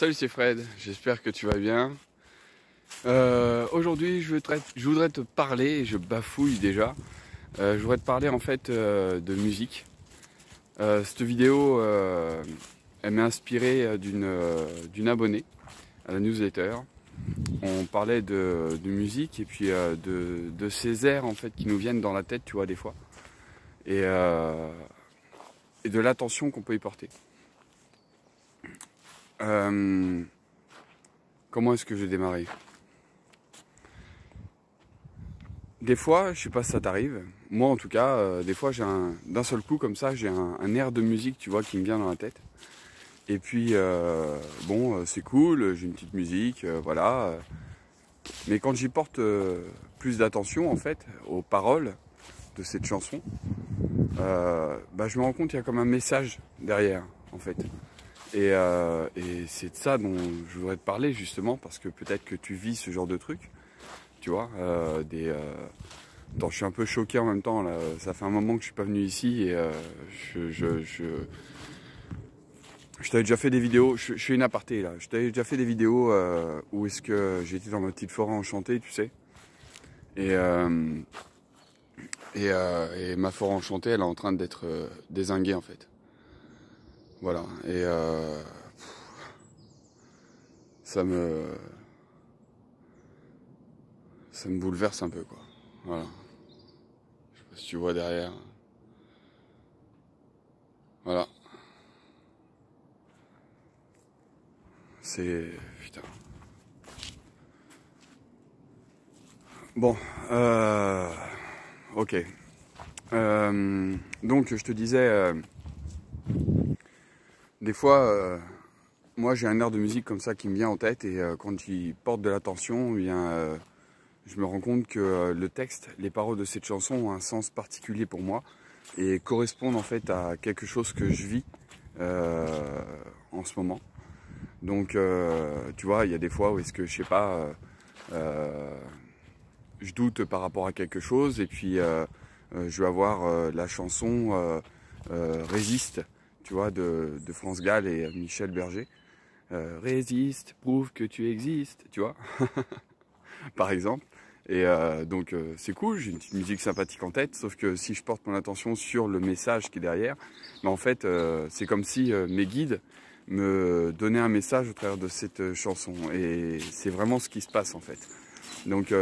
Salut, c'est Fred, j'espère que tu vas bien. Euh, aujourd'hui, je, voudrais te parler, je bafouille déjà, euh, je voudrais te parler en fait euh, de musique. cette vidéo, elle m'est inspirée d'une abonnée à la newsletter. On parlait de, musique et puis de, de, ces airs en fait qui nous viennent dans la tête, tu vois, des fois. Et, et de l'attention qu'on peut y porter. Euh, comment est-ce que j'ai démarré? Des fois, je sais pas si ça t'arrive. Moi, en tout cas, euh, des fois, j'ai un, d'un seul coup comme ça, j'ai un, air de musique, tu vois, qui me vient dans la tête. Et puis, euh, bon, c'est cool, j'ai une petite musique, voilà. Mais quand j'y porte plus d'attention, en fait, aux paroles de cette chanson, bah, je me rends compte qu'il y a comme un message derrière, en fait. Euh, et, c'est de ça dont je voudrais te parler justement, parce que peut-être que tu vis ce genre de truc, tu vois. Euh, des, euh, je suis un peu choqué en même temps, là. ça fait un moment que je suis pas venu ici et je, je, je, je t'avais déjà fait des vidéos, je, je, fais une aparté là, je t'avais déjà fait des vidéos où est-ce que j'étais dans ma petite forêt enchantée, tu sais. Et, et, et, ma forêt enchantée, elle est en train d'être désinguée en fait. Voilà. Et euh, ça me ça me bouleverse un peu quoi. Voilà. Je sais pas si tu vois derrière. Voilà. C'est putain. Bon, euh, ok. Euh, donc je te disais. Des fois, euh, moi j'ai un air de musique comme ça qui me vient en tête et euh, quand j'y porte de l'attention, eh euh, je me rends compte que le texte, les paroles de cette chanson ont un sens particulier pour moi et correspondent en fait à quelque chose que je vis en ce moment. Donc, tu vois, il y a des fois où est-ce que je sais pas, je doute par rapport à quelque chose et puis je vais avoir la chanson résiste tu vois, de, France Gall et Michel Berger. Euh, résiste, prouve que tu existes, tu vois, par exemple. Et euh, donc euh, c'est cool, j'ai une petite musique sympathique en tête, sauf que si je porte mon attention sur le message qui est derrière, ben, en fait c'est comme si mes guides me donnaient un message au travers de cette chanson. Et c'est vraiment ce qui se passe en fait. Donc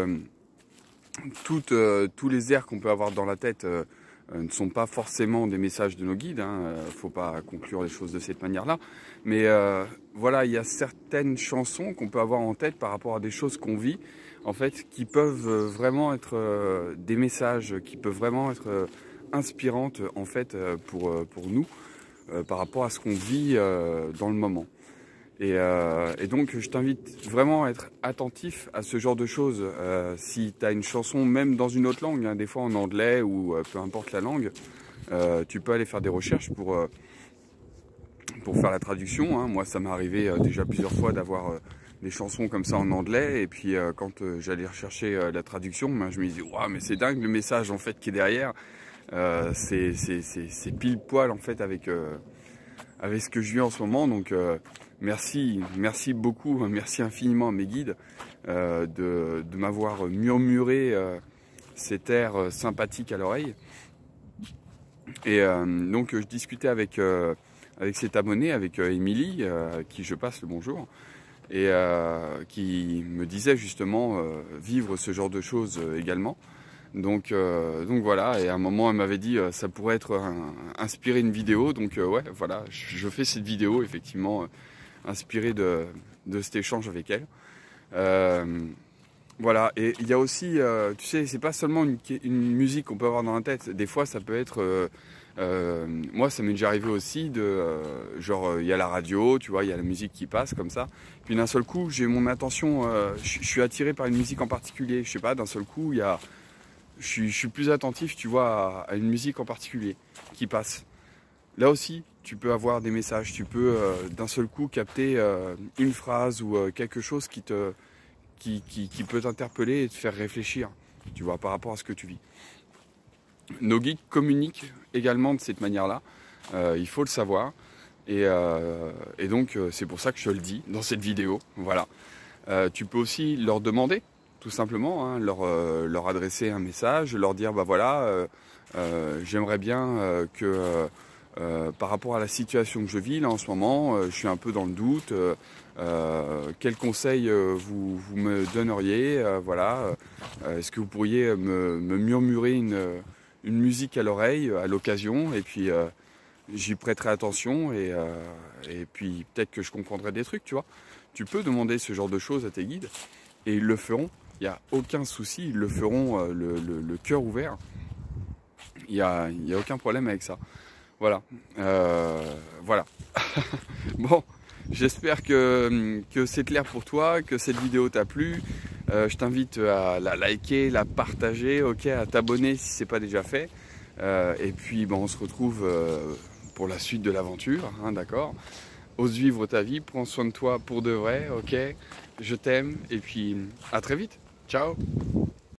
tous les airs qu'on peut avoir dans la tête ne sont pas forcément des messages de nos guides. Il hein, ne euh, faut pas conclure les choses de cette manière-là. Mais euh, voilà, il y a certaines chansons qu'on peut avoir en tête par rapport à des choses qu'on vit, en fait, qui peuvent vraiment être des messages, qui peuvent vraiment être inspirantes, en fait, pour, pour nous, par rapport à ce qu'on vit dans le moment. Euh, et, donc je t'invite vraiment à être attentif à ce genre de choses. Euh, si tu as une chanson même dans une autre langue, hein, des fois en anglais ou euh, peu importe la langue, tu peux aller faire des recherches pour, pour faire la traduction. Hein. Moi ça m'est arrivé déjà plusieurs fois d'avoir des chansons comme ça en anglais et puis quand j'allais rechercher la traduction, ben, je me disais waouh mais c'est dingue le message en fait qui est derrière. c'est pile poil en fait avec, avec ce que je vis en ce moment donc Merci, merci beaucoup, merci infiniment à mes guides euh, de, m'avoir murmuré euh, cet air euh, sympathique à l'oreille. Et donc je discutais avec, avec cet abonné, avec Émilie, qui je passe le bonjour, et qui me disait justement vivre ce genre de choses également. Donc, donc voilà, et à un moment elle m'avait dit ça pourrait être inspiré une vidéo, donc ouais voilà, je, fais cette vidéo effectivement inspiré de, cet échange avec elle. Euh, voilà, et il y a aussi, euh, tu sais, c'est pas seulement une, musique qu'on peut avoir dans la tête, des fois ça peut être, euh, moi ça m'est déjà arrivé aussi de, genre il y a la radio, tu vois, il y a la musique qui passe comme ça, puis d'un seul coup j'ai mon attention, je suis attiré par une musique en particulier, je sais pas, d'un seul coup il y a, je suis plus attentif, tu vois, à une musique en particulier qui passe. Là aussi, tu peux avoir des messages, tu peux euh, d'un seul coup capter euh, une phrase ou euh, quelque chose qui, te, qui, qui, peut t'interpeller et te faire réfléchir, tu vois, par rapport à ce que tu vis. Nos guides communiquent également de cette manière-là, il faut le savoir. Et, et donc c'est pour ça que je le dis dans cette vidéo. Voilà. tu peux aussi leur demander, tout simplement, hein, leur, leur adresser un message, leur dire bah voilà, j'aimerais bien que euh, par rapport à la situation que je vis là en ce moment, euh, je suis un peu dans le doute. Euh, quels conseils vous, me donneriez Voilà. Est-ce que vous pourriez me, murmurer une, musique à l'oreille à l'occasion Et puis j'y prêterai attention et, puis peut-être que je comprendrai des trucs, tu vois. Tu peux demander ce genre de choses à tes guides et ils le feront. Il n'y a aucun souci, ils le feront le, cœur ouvert. Il n'y a, a aucun problème avec ça. Voilà. Euh, voilà. bon, j'espère que, que c'est clair pour toi, que cette vidéo t'a plu. Euh, je t'invite à la liker, la partager, à t'abonner si ce n'est pas déjà fait. Euh, et puis bon, on se retrouve pour la suite de l'aventure, hein, d'accord Ose vivre ta vie, prends soin de toi pour de vrai, ok Je t'aime et puis à très vite. Ciao